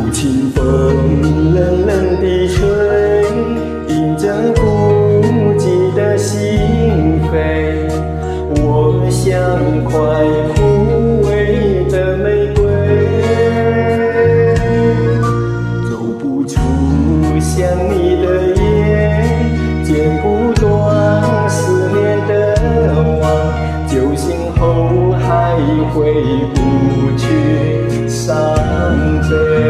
无情风冷冷地吹，迎着孤寂的心扉。我像块枯萎的玫瑰，走不出想你的夜，剪不断思念的网。酒醒后还回不去伤悲。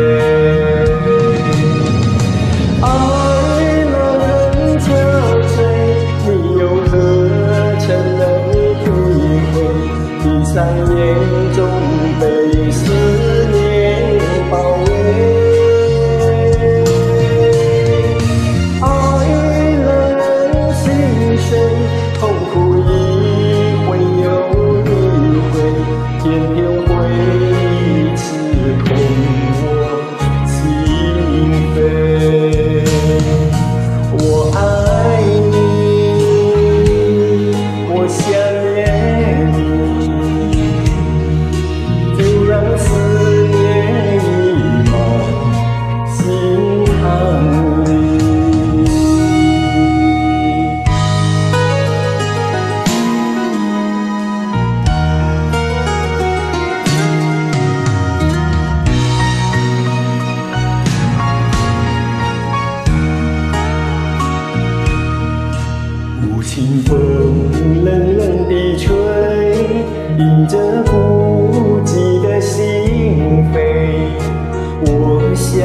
孤寂的心扉。我想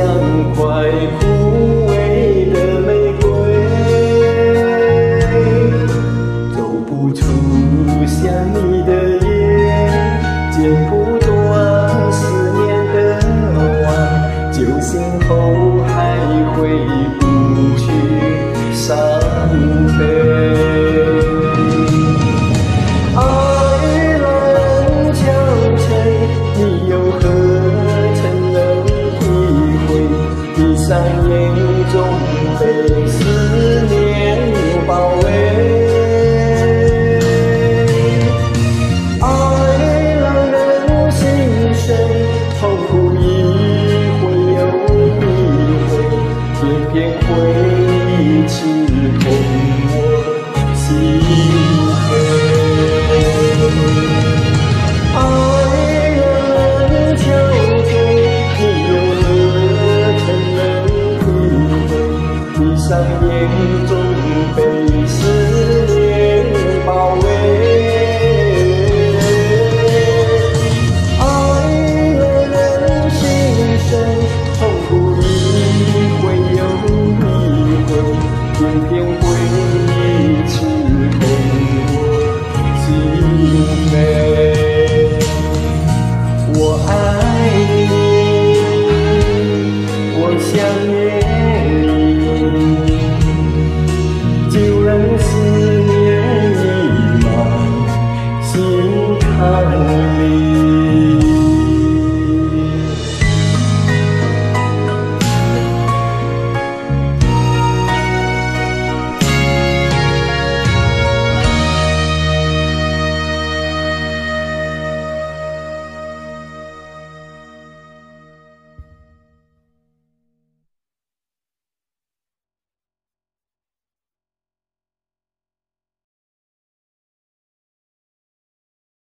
快哭在眼中被思念包围爱让人心碎痛苦一回又一回偏偏回忆起。闭上眼总被思念包围。爱了人心碎痛苦一回又一回片片回忆刺痛我心扉